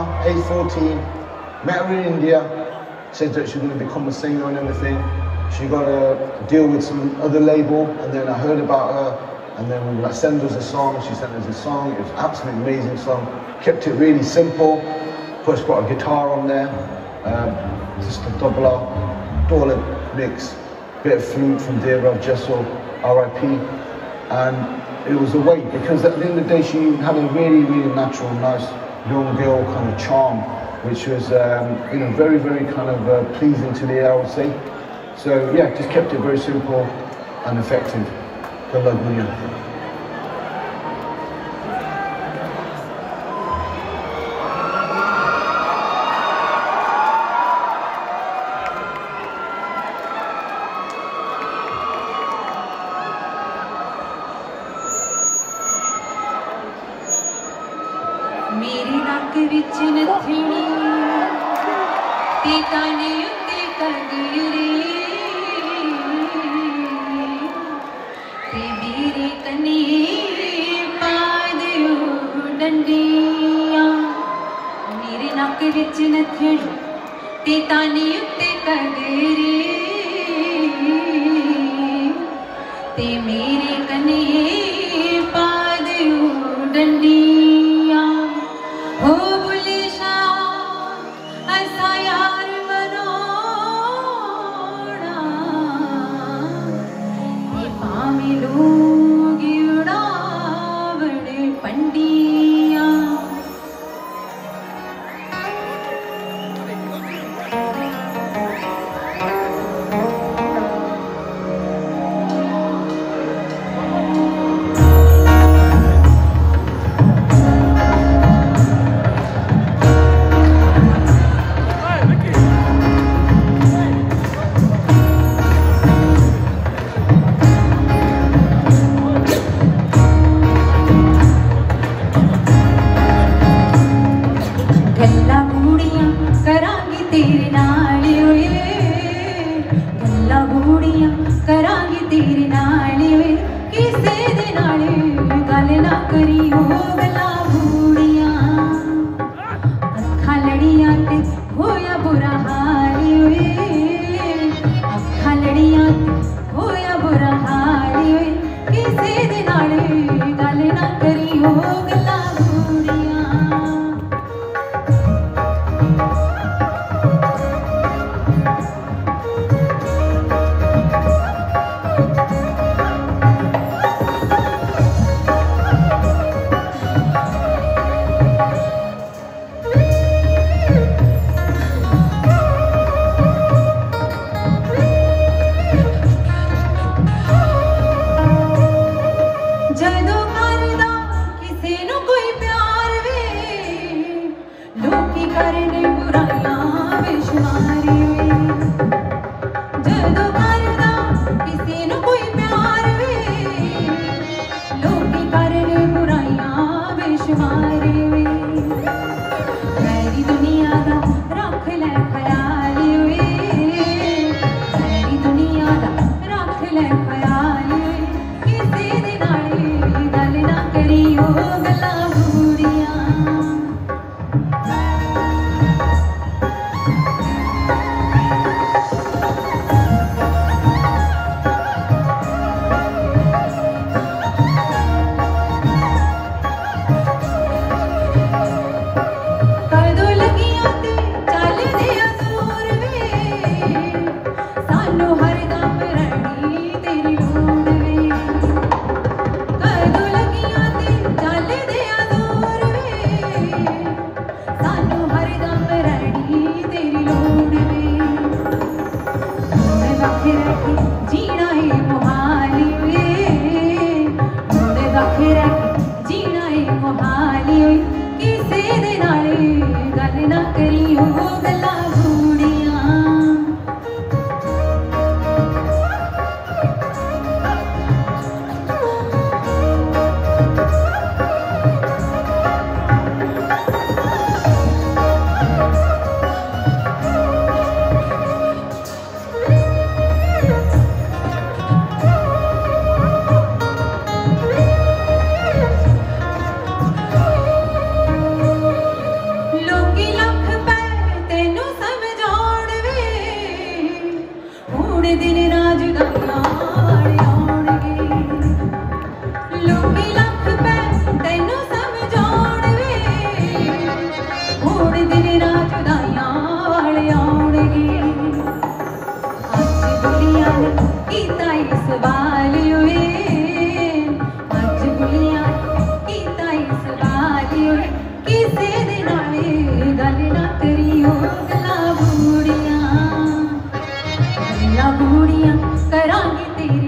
Rihanna, age 14. Met her in India. Said that she was going to become a singer and everything. She got a deal with some other label, and then I heard about her. And then I sent us a song, she sent us a song. It was an absolutely amazing song. Kept it really simple. First put a guitar on there, um, just a double R, dollar mix, bit of flute from Dear Rob Jessel, R.I.P. And it was a weight because at the end of the day she had a really, really natural, nice young girl kind of charm, which was um, you know very, very kind of uh, pleasing to the ear, I would say. So yeah, just kept it very simple and effective. God love you. ਮੇਰੇ ਨੱਕ ਵਿੱਚ ਨਥਣੀ ਤੇ ਕਾਨੇ ਉੱਤੇ ਕਗਰੇ ਤੇ ਮੇਰੇ ਕਨੇ ਪਾ ਦਿਓ ਡੰਡੀਆਂ ਮੇਰੇ ਨੱਕ ਵਿੱਚ ਨਥਣੀ ਤੇ ਤਾਨੇ ਉੱਤੇ ਕਗਰੇ ਤੇ ਮੇਰੇ करने दिन राज गंगा। करांगी तेरी